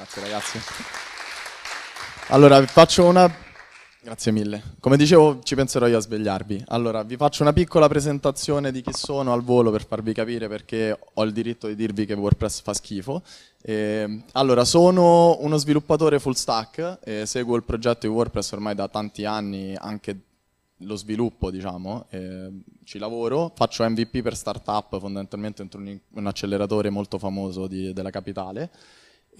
Grazie ragazzi. Allora, vi faccio una... Grazie mille. Come dicevo, ci penserò io a svegliarvi. Allora, vi faccio una piccola presentazione di chi sono al volo per farvi capire perché ho il diritto di dirvi che WordPress fa schifo. Eh, allora, sono uno sviluppatore full stack, e seguo il progetto di WordPress ormai da tanti anni, anche lo sviluppo, diciamo, eh, ci lavoro, faccio MVP per startup fondamentalmente dentro un, un acceleratore molto famoso di, della capitale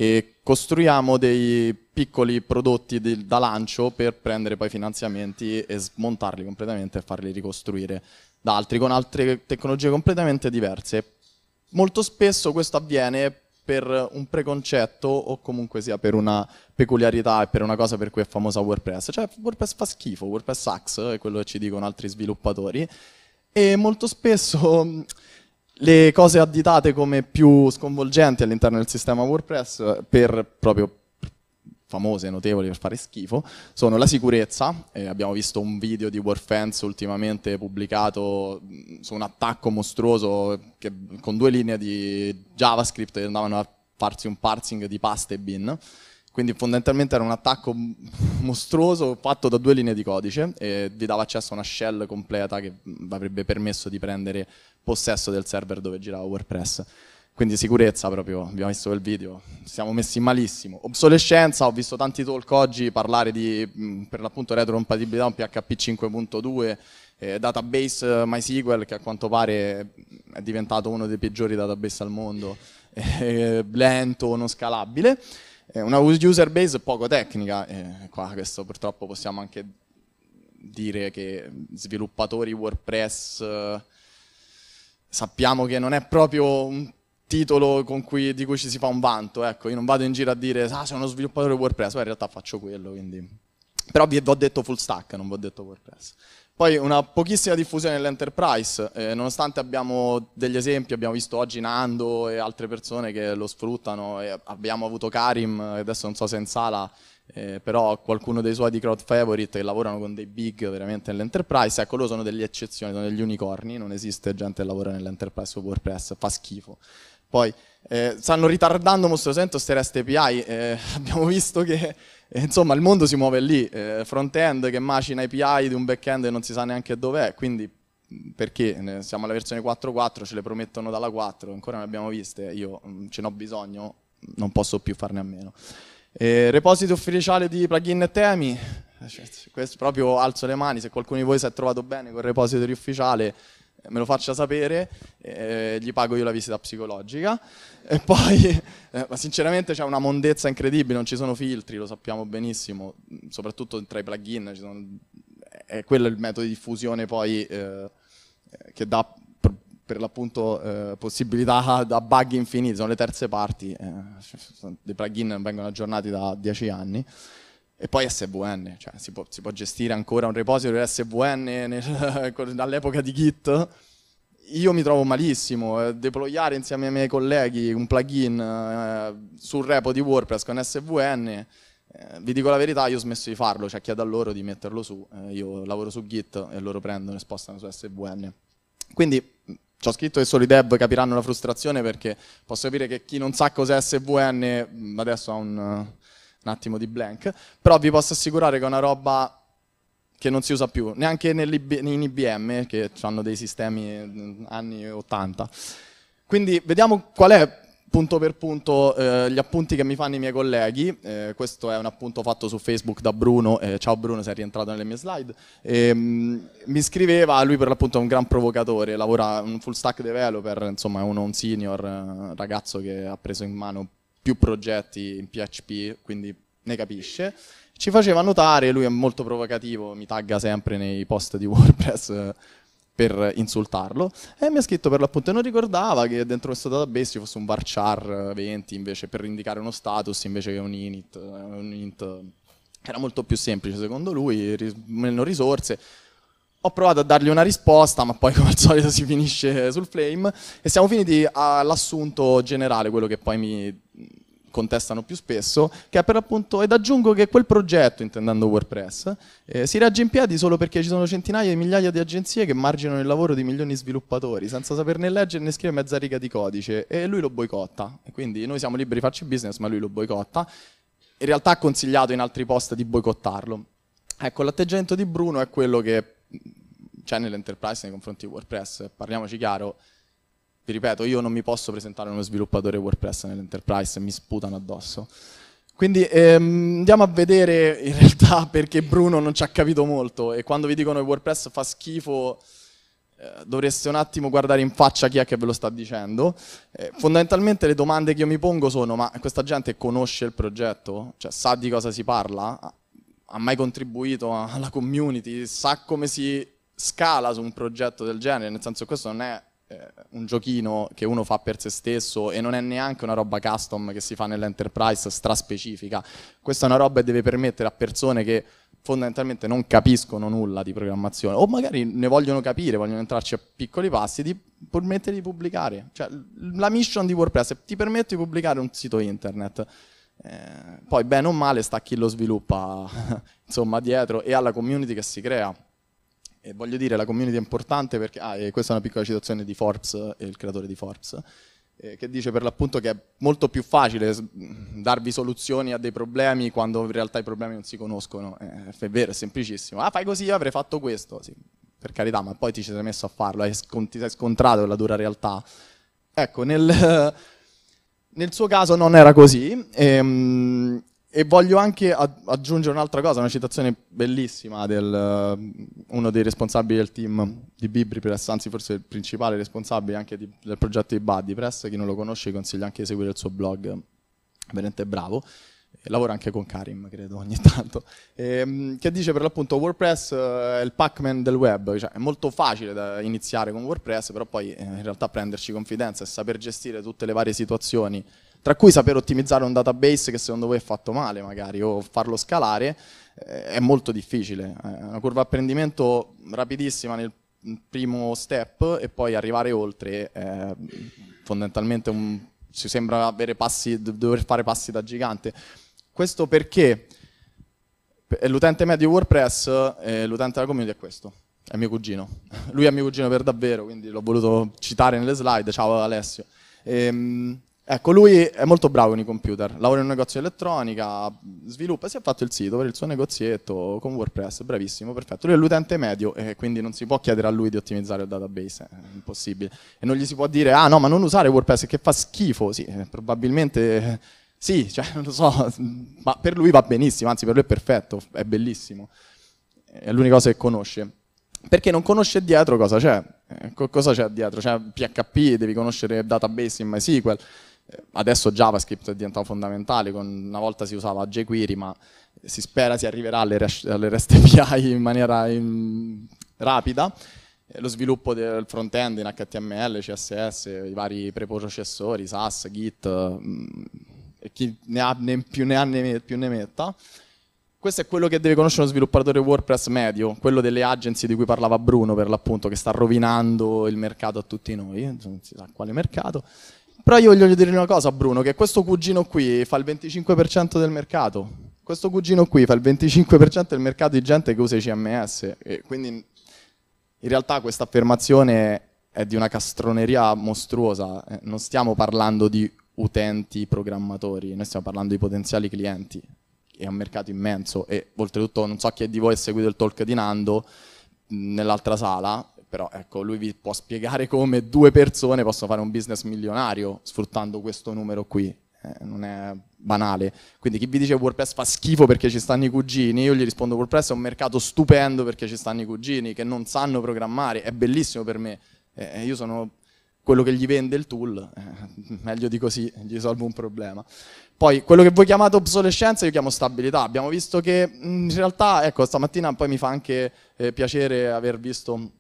e costruiamo dei piccoli prodotti di, da lancio per prendere poi finanziamenti e smontarli completamente e farli ricostruire da altri con altre tecnologie completamente diverse. Molto spesso questo avviene per un preconcetto o comunque sia per una peculiarità e per una cosa per cui è famosa WordPress. Cioè WordPress fa schifo, WordPress sucks, è quello che ci dicono altri sviluppatori. E molto spesso le cose additate come più sconvolgenti all'interno del sistema WordPress per proprio famose e notevoli per fare schifo sono la sicurezza, eh, abbiamo visto un video di Warfence ultimamente pubblicato su un attacco mostruoso che, con due linee di JavaScript che andavano a farsi un parsing di pasta e bin quindi fondamentalmente era un attacco mostruoso fatto da due linee di codice e vi dava accesso a una shell completa che avrebbe permesso di prendere possesso del server dove girava WordPress. Quindi sicurezza proprio, abbiamo visto quel video, siamo messi malissimo. Obsolescenza, ho visto tanti talk oggi parlare di per l'appunto retrocompatibilità un PHP 5.2, eh, database MySQL che a quanto pare è diventato uno dei peggiori database al mondo, eh, lento, non scalabile una user base poco tecnica, eh, qua questo purtroppo possiamo anche dire che sviluppatori WordPress eh, sappiamo che non è proprio un titolo cui, di cui ci si fa un vanto, ecco, io non vado in giro a dire ah sono uno sviluppatore WordPress, ma in realtà faccio quello, quindi... Però vi ho detto full stack, non vi ho detto WordPress. Poi una pochissima diffusione nell'enterprise, eh, nonostante abbiamo degli esempi, abbiamo visto oggi Nando e altre persone che lo sfruttano, abbiamo avuto Karim, adesso non so se è in sala, eh, però qualcuno dei suoi di crowd favorite che lavorano con dei big veramente nell'enterprise, ecco loro sono delle eccezioni, sono degli unicorni, non esiste gente che lavora nell'enterprise su WordPress, fa schifo. Poi eh, stanno ritardando mostruosamente queste REST API, eh, abbiamo visto che eh, insomma il mondo si muove lì, eh, front-end che macina API di un back-end e non si sa neanche dov'è, quindi perché siamo alla versione 4.4, ce le promettono dalla 4, ancora le abbiamo viste, io mh, ce n'ho bisogno, non posso più farne a meno. Eh, reposito ufficiale di plugin e temi, questo proprio alzo le mani, se qualcuno di voi si è trovato bene con il repository ufficiale me lo faccia sapere, eh, gli pago io la visita psicologica. E poi, eh, ma sinceramente c'è una mondezza incredibile, non ci sono filtri, lo sappiamo benissimo, soprattutto tra i plugin, sono, è quello il metodo di diffusione poi eh, che dà per, per l'appunto eh, possibilità da bug infiniti, sono le terze parti, eh, dei plugin vengono aggiornati da dieci anni. E poi SVN, cioè si può, si può gestire ancora un repository SVN dall'epoca di Git. Io mi trovo malissimo, eh, deployare insieme ai miei colleghi un plugin eh, sul repo di WordPress con SVN, eh, vi dico la verità, io ho smesso di farlo, cioè chiedo a loro di metterlo su, eh, io lavoro su Git e loro prendono e spostano su SVN. Quindi ci ho scritto che solo i dev capiranno la frustrazione perché posso capire che chi non sa cos'è SVN adesso ha un un attimo di blank, però vi posso assicurare che è una roba che non si usa più, neanche in IBM, che hanno dei sistemi mm, anni 80. Quindi vediamo qual è punto per punto eh, gli appunti che mi fanno i miei colleghi, eh, questo è un appunto fatto su Facebook da Bruno, eh, ciao Bruno sei rientrato nelle mie slide, e, um, mi scriveva, lui per l'appunto è un gran provocatore, lavora un full stack developer, insomma è uno, un senior eh, ragazzo che ha preso in mano più progetti in PHP, quindi ne capisce. Ci faceva notare, lui è molto provocativo, mi tagga sempre nei post di WordPress eh, per insultarlo, e mi ha scritto per l'appunto, non ricordava che dentro questo database ci fosse un varchar 20 invece per indicare uno status invece che un init, eh, un int era molto più semplice secondo lui, meno risorse. Ho provato a dargli una risposta, ma poi come al solito si finisce sul flame e siamo finiti all'assunto generale, quello che poi mi contestano più spesso, che è per l'appunto, ed aggiungo che quel progetto, intendendo WordPress, eh, si regge in piedi solo perché ci sono centinaia e migliaia di agenzie che marginano il lavoro di milioni di sviluppatori, senza saperne leggere né scrivere mezza riga di codice, e lui lo boicotta. E quindi noi siamo liberi di farci business, ma lui lo boicotta. In realtà ha consigliato in altri post di boicottarlo. Ecco, l'atteggiamento di Bruno è quello che c'è nell'enterprise nei confronti di WordPress, parliamoci chiaro, vi ripeto, io non mi posso presentare uno sviluppatore WordPress nell'enterprise, mi sputano addosso. Quindi ehm, andiamo a vedere in realtà perché Bruno non ci ha capito molto e quando vi dicono che WordPress fa schifo eh, dovreste un attimo guardare in faccia chi è che ve lo sta dicendo. Eh, fondamentalmente le domande che io mi pongo sono ma questa gente conosce il progetto? Cioè sa di cosa si parla? Ha mai contribuito alla community? Sa come si scala su un progetto del genere? Nel senso che questo non è eh, un giochino che uno fa per se stesso e non è neanche una roba custom che si fa nell'enterprise straspecifica. Questa è una roba che deve permettere a persone che fondamentalmente non capiscono nulla di programmazione o magari ne vogliono capire, vogliono entrarci a piccoli passi, di permettere di pubblicare. Cioè, la mission di WordPress ti permette di pubblicare un sito internet. Eh, poi bene o male sta chi lo sviluppa insomma dietro e alla community che si crea. E voglio dire, la community è importante perché, ah, questa è una piccola citazione di Forbes, il creatore di Forbes, eh, che dice per l'appunto che è molto più facile darvi soluzioni a dei problemi quando in realtà i problemi non si conoscono. Eh, è vero, è semplicissimo. Ah, fai così, io avrei fatto questo. Sì, per carità, ma poi ti ci sei messo a farlo, hai ti sei scontrato con la dura realtà. Ecco, nel, nel suo caso non era così. Ehm, e voglio anche aggiungere un'altra cosa, una citazione bellissima di uh, uno dei responsabili del team di BibriPress, anzi forse il principale responsabile anche di, del progetto di BuddyPress, chi non lo conosce consiglio anche di seguire il suo blog, veramente bravo, e lavora anche con Karim credo ogni tanto, ehm, che dice per l'appunto WordPress è il Pac-Man del web, cioè è molto facile da iniziare con WordPress, però poi eh, in realtà prenderci confidenza e saper gestire tutte le varie situazioni tra cui saper ottimizzare un database che secondo voi è fatto male magari o farlo scalare eh, è molto difficile. È una curva apprendimento rapidissima nel primo step e poi arrivare oltre è fondamentalmente un, ci sembra passi, dover fare passi da gigante. Questo perché l'utente medio WordPress, eh, l'utente della community è questo, è mio cugino. Lui è mio cugino per davvero, quindi l'ho voluto citare nelle slide. Ciao Alessio. Ehm, Ecco, lui è molto bravo con i computer, lavora in un negozio di elettronica, sviluppa, si è fatto il sito per il suo negozietto con WordPress, bravissimo, perfetto. Lui è l'utente medio e quindi non si può chiedere a lui di ottimizzare il database, è impossibile. E non gli si può dire, ah no, ma non usare WordPress che fa schifo, sì, eh, probabilmente eh, sì, cioè non lo so, ma per lui va benissimo, anzi per lui è perfetto, è bellissimo, è l'unica cosa che conosce. Perché non conosce dietro cosa c'è. Eh, cosa c'è dietro? C'è PHP, devi conoscere database in MySQL adesso JavaScript è diventato fondamentale, una volta si usava jQuery, ma si spera si arriverà alle, alle REST API in maniera in, rapida. Lo sviluppo del front-end in HTML, CSS, i vari preprocessori, SAS, Git, mm, e chi ne ha ne, più ne ha ne, più ne metta. Questo è quello che deve conoscere uno sviluppatore WordPress medio, quello delle agency di cui parlava Bruno per l'appunto, che sta rovinando il mercato a tutti noi, non si sa quale mercato. Però io voglio dire una cosa, Bruno, che questo cugino qui fa il 25% del mercato. Questo cugino qui fa il 25% del mercato di gente che usa i CMS. E quindi in realtà questa affermazione è di una castroneria mostruosa. Eh, non stiamo parlando di utenti programmatori, noi stiamo parlando di potenziali clienti. È un mercato immenso e oltretutto non so chi di voi ha seguito il talk di Nando nell'altra sala, però ecco, lui vi può spiegare come due persone possono fare un business milionario sfruttando questo numero qui. Eh, non è banale. Quindi chi vi dice WordPress fa schifo perché ci stanno i cugini, io gli rispondo WordPress è un mercato stupendo perché ci stanno i cugini che non sanno programmare, è bellissimo per me. Eh, io sono quello che gli vende il tool, eh, meglio di così, gli risolvo un problema. Poi quello che voi chiamate obsolescenza io chiamo stabilità. Abbiamo visto che in realtà, ecco, stamattina poi mi fa anche eh, piacere aver visto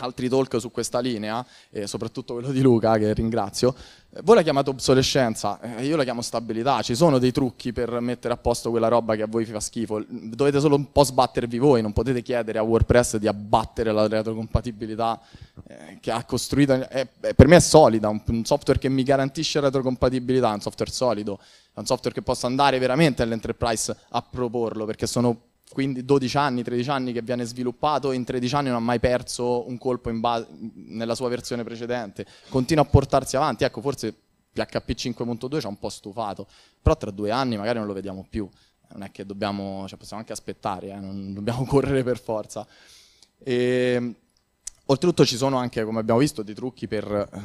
altri talk su questa linea, e soprattutto quello di Luca, che ringrazio, eh, voi la chiamate obsolescenza, eh, io la chiamo stabilità, ci sono dei trucchi per mettere a posto quella roba che a voi fa schifo, dovete solo un po' sbattervi voi, non potete chiedere a WordPress di abbattere la retrocompatibilità eh, che ha costruito, per me è solida, un, software che mi garantisce retrocompatibilità, un software solido, è un software che posso andare veramente all'enterprise a proporlo, perché sono quindi 12 anni, 13 anni che viene sviluppato, in 13 anni non ha mai perso un colpo nella sua versione precedente, continua a portarsi avanti, ecco forse PHP 5.2 ci ha un po' stufato, però tra due anni magari non lo vediamo più, non è che dobbiamo, cioè possiamo anche aspettare, eh, non dobbiamo correre per forza. E, oltretutto ci sono anche, come abbiamo visto, dei trucchi per eh,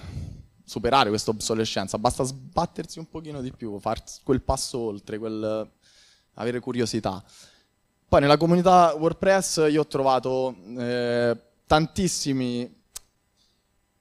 superare questa obsolescenza, basta sbattersi un pochino di più, fare quel passo oltre, quel, avere curiosità. Poi nella comunità WordPress io ho trovato eh, tantissime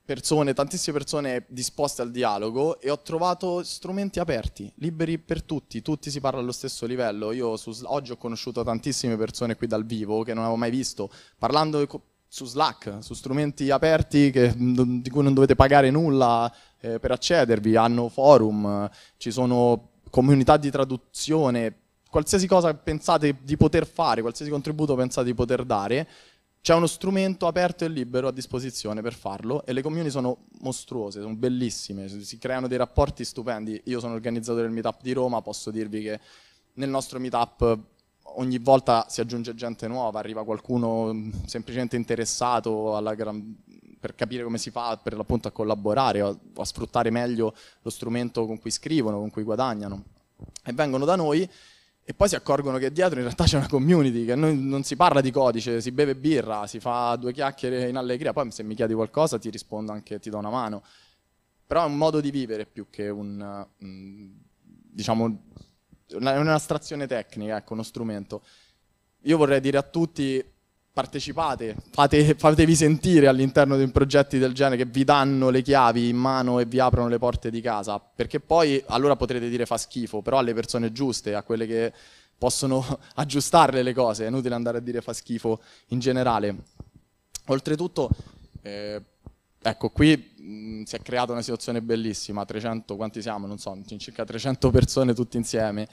persone, tantissime persone disposte al dialogo e ho trovato strumenti aperti, liberi per tutti, tutti si parla allo stesso livello. Io su, oggi ho conosciuto tantissime persone qui dal vivo che non avevo mai visto, parlando su Slack, su strumenti aperti che, di cui non dovete pagare nulla eh, per accedervi, hanno forum, ci sono comunità di traduzione, qualsiasi cosa pensate di poter fare, qualsiasi contributo pensate di poter dare, c'è uno strumento aperto e libero a disposizione per farlo e le community sono mostruose, sono bellissime, si creano dei rapporti stupendi. Io sono organizzatore del meetup di Roma, posso dirvi che nel nostro meetup ogni volta si aggiunge gente nuova, arriva qualcuno semplicemente interessato gran... per capire come si fa per l'appunto a collaborare o a sfruttare meglio lo strumento con cui scrivono, con cui guadagnano. E vengono da noi e poi si accorgono che dietro in realtà c'è una community, che non, non, si parla di codice, si beve birra, si fa due chiacchiere in allegria, poi se mi chiedi qualcosa ti rispondo anche, ti do una mano. Però è un modo di vivere più che un, um, diciamo, un'astrazione tecnica, ecco, uno strumento. Io vorrei dire a tutti, partecipate, fate, fatevi sentire all'interno di progetti del genere che vi danno le chiavi in mano e vi aprono le porte di casa, perché poi allora potrete dire fa schifo, però alle persone giuste, a quelle che possono aggiustarle le cose, è inutile andare a dire fa schifo in generale. Oltretutto, eh, ecco, qui mh, si è creata una situazione bellissima, 300, quanti siamo? Non so, circa 300 persone tutti insieme,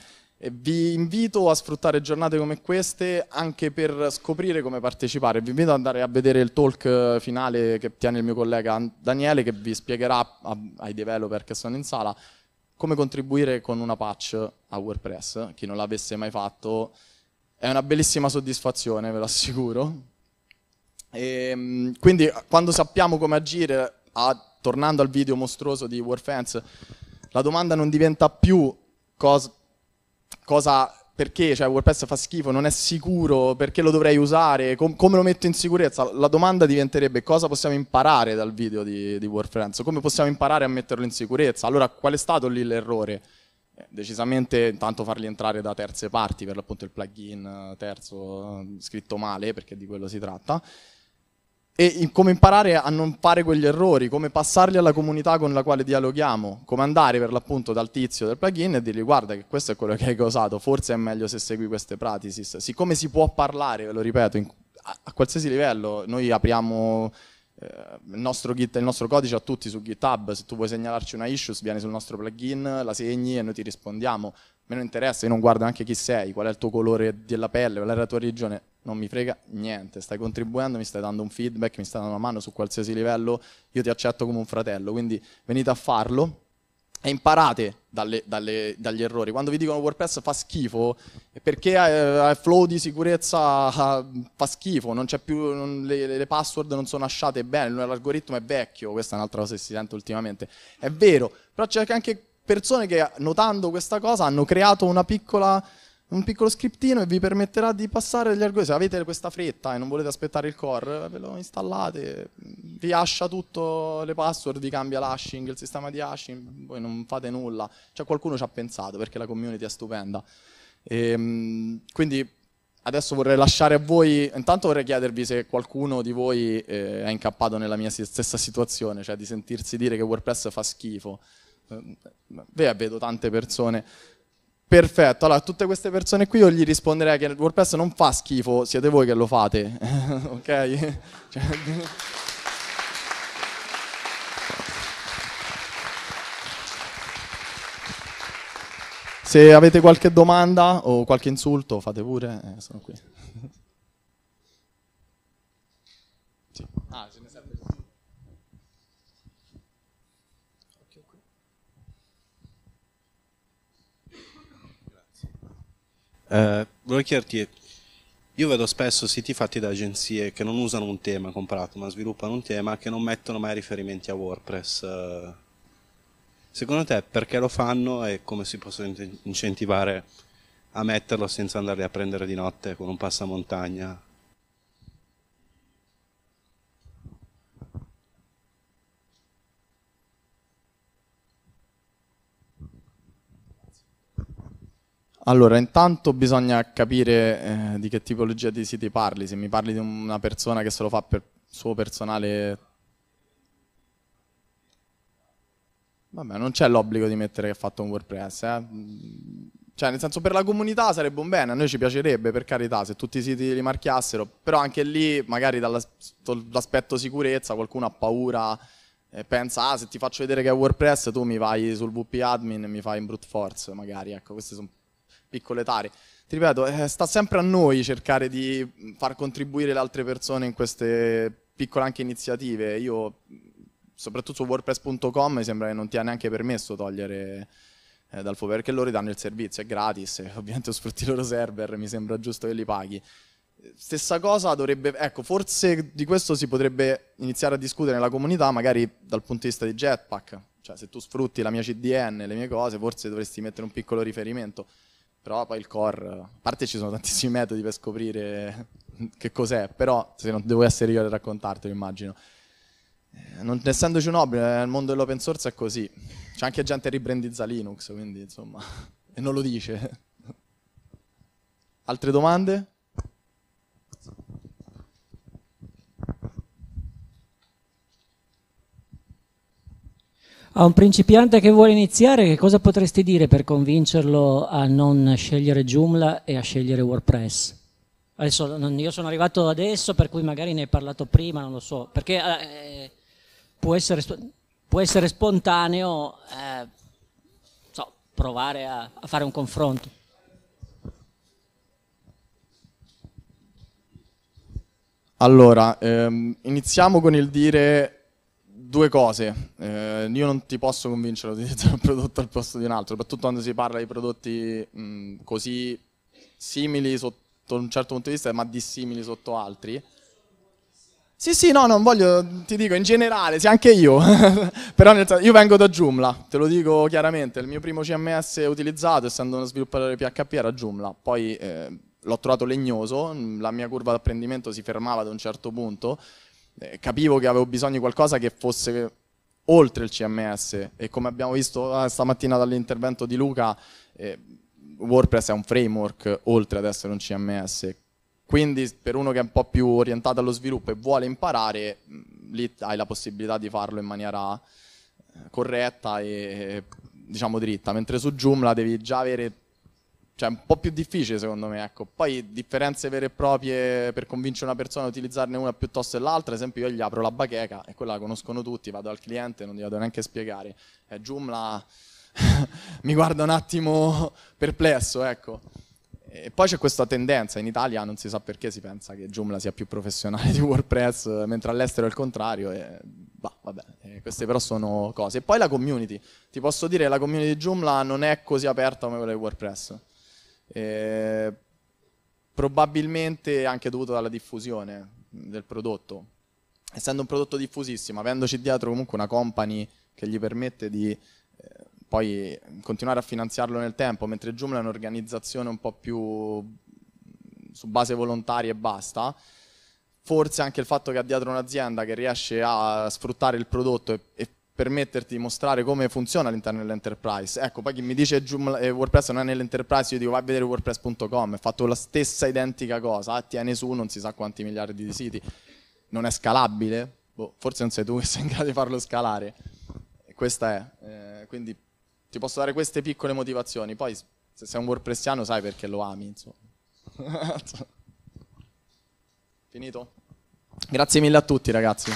vi invito a sfruttare giornate come queste anche per scoprire come partecipare. Vi invito ad andare a vedere il talk finale che tiene il mio collega Daniele che vi spiegherà ai developer che sono in sala come contribuire con una patch a WordPress. Chi non l'avesse mai fatto è una bellissima soddisfazione, ve lo assicuro. E, ehm, quindi quando sappiamo come agire, a, tornando al video mostruoso di WordFans, la domanda non diventa più cosa cosa perché cioè, WordPress fa schifo, non è sicuro, perché lo dovrei usare, com- come lo metto in sicurezza? La domanda diventerebbe cosa possiamo imparare dal video di, di WordPress, come possiamo imparare a metterlo in sicurezza? Allora qual è stato lì l'errore? Eh, decisamente intanto farli entrare da terze parti, per l'appunto il plugin eh, terzo eh, scritto male, perché di quello si tratta, e come imparare a non fare quegli errori, come passarli alla comunità con la quale dialoghiamo, come andare per l'appunto dal tizio del plugin e dirgli guarda che questo è quello che hai usato, forse è meglio se segui queste practices. Siccome si può parlare, ve lo ripeto, in, a, a, qualsiasi livello, noi apriamo eh, il, nostro git, il nostro codice a tutti su GitHub, se tu vuoi segnalarci una issue vieni sul nostro plugin, la segni e noi ti rispondiamo. Me non interessa, io non guardo neanche chi sei, qual è il tuo colore della pelle, qual è la tua religione, non mi frega niente, stai contribuendo, mi stai dando un feedback, mi stai dando una mano su qualsiasi livello, io ti accetto come un fratello, quindi venite a farlo e imparate dalle, dalle, dagli errori. Quando vi dicono WordPress fa schifo, perché il eh, flow di sicurezza fa schifo, non c'è più, non, le, le, password non sono lasciate bene, l'algoritmo è vecchio, questa è un'altra cosa che si sente ultimamente. È vero, però c'è anche persone che notando questa cosa hanno creato piccola, un piccolo scriptino e vi permetterà di passare degli argomenti. Se avete questa fretta e non volete aspettare il core, ve lo installate, vi hasha tutto le password, vi cambia l'hashing, il sistema di hashing, voi non fate nulla. Cioè qualcuno ci ha pensato perché la community è stupenda. E, ehm, quindi adesso vorrei lasciare a voi, intanto vorrei chiedervi se qualcuno di voi eh, è incappato nella mia stessa situazione, cioè di sentirsi dire che WordPress fa schifo. Beh, vedo tante persone. Perfetto, allora a tutte queste persone qui io gli risponderei che WordPress non fa schifo, siete voi che lo fate, ok? cioè... Se avete qualche domanda o qualche insulto, fate pure, eh, sono qui. sì. Ah, ce ne serve. Eh, volevo chiederti, io vedo spesso siti fatti da agenzie che non usano un tema comprato, ma sviluppano un tema che non mettono mai riferimenti a WordPress. Eh, secondo te perché lo fanno e come si possono incentivare a metterlo senza andarli a prendere di notte con un passamontagna? Allora, intanto bisogna capire eh, di che tipologia di siti parli. Se mi parli di una persona che se lo fa per suo personale... Vabbè, non c'è l'obbligo di mettere che ha fatto un WordPress. Eh? Cioè, nel senso, per la comunità sarebbe un bene, a noi ci piacerebbe, per carità, se tutti i siti li marchiassero, però anche lì, magari dall'aspetto sicurezza, qualcuno ha paura e pensa, ah, se ti faccio vedere che è WordPress, tu mi vai sul VP admin e mi fai in brute force, magari, ecco, queste sono piccole tare. Ti ripeto, eh, sta sempre a noi cercare di far contribuire le altre persone in queste piccole anche iniziative. Io, soprattutto su WordPress.com, mi sembra che non ti ha neanche permesso togliere eh, dal FO, perché loro danno il servizio, è gratis, e ovviamente sfrutti i loro server, mi sembra giusto che li paghi. Stessa cosa dovrebbe, ecco, forse di questo si potrebbe iniziare a discutere nella comunità, magari dal punto di vista di Jetpack. Cioè, se tu sfrutti la mia CDN, le mie cose, forse dovresti mettere un piccolo riferimento però poi il core, a parte ci sono tantissimi metodi per scoprire che cos'è, però se non devo essere io a raccontartelo, immagino. Eh, non essendoci un obbligo, nel mondo dell'open source è così. C'è anche gente che ribrandizza Linux, quindi insomma, e non lo dice. Altre domande? A un principiante che vuole iniziare, che cosa potresti dire per convincerlo a non scegliere Joomla e a scegliere WordPress? Adesso io sono arrivato adesso, per cui magari ne hai parlato prima, non lo so, perché eh, può, essere, può, essere, spontaneo eh, so, provare a, a fare un confronto. Allora, ehm, iniziamo con il dire due cose. Eh, io non ti posso convincere ad utilizzare un prodotto al posto di un altro, soprattutto quando si parla di prodotti mh, così simili sotto un certo punto di vista, ma dissimili sotto altri. Sì, sì, no, non voglio, ti dico in generale, sì, anche io. Però nel senso, io vengo da Joomla, te lo dico chiaramente, il mio primo CMS utilizzato, essendo uno sviluppatore PHP, era Joomla. Poi eh, l'ho trovato legnoso, la mia curva d'apprendimento si fermava ad un certo punto eh, capivo che avevo bisogno di qualcosa che fosse oltre il CMS e come abbiamo visto ah, stamattina dall'intervento di Luca, eh, WordPress è un framework oltre ad essere un CMS. Quindi per uno che è un po' più orientato allo sviluppo e vuole imparare, lì hai la possibilità di farlo in maniera eh, corretta e diciamo dritta, mentre su Joomla devi già avere cioè un po' più difficile secondo me, ecco. Poi differenze vere e proprie per convincere una persona a utilizzarne una piuttosto che l'altra, ad esempio io gli apro la bacheca e quella la conoscono tutti, vado al cliente, non gli vado neanche a spiegare. È Joomla mi guarda un attimo perplesso, ecco. E poi c'è questa tendenza, in Italia non si sa perché si pensa che Joomla sia più professionale di WordPress, mentre all'estero è il contrario. E, bah, vabbè, e queste però sono cose. E poi la community. Ti posso dire che la community di Joomla non è così aperta come quella di WordPress. Eh, probabilmente anche dovuto alla diffusione del prodotto. Essendo un prodotto diffusissimo, avendoci dietro comunque una company che gli permette di eh, poi continuare a finanziarlo nel tempo, mentre Joomla è un'organizzazione un po' più su base volontaria e basta, forse anche il fatto che ha dietro un'azienda che riesce a sfruttare il prodotto e, e permetterti di mostrare come funziona all'interno dell'enterprise. Ecco, poi chi mi dice Joomla, eh, WordPress non è nell'enterprise, io dico vai a vedere wordpress.com, è fatto la stessa identica cosa, eh, tiene su non si sa quanti miliardi di siti, non è scalabile, boh, forse non sei tu che sei in grado di farlo scalare, e questa è, eh, quindi ti posso dare queste piccole motivazioni, poi se sei un wordpressiano sai perché lo ami, insomma. Finito? Grazie mille a tutti ragazzi.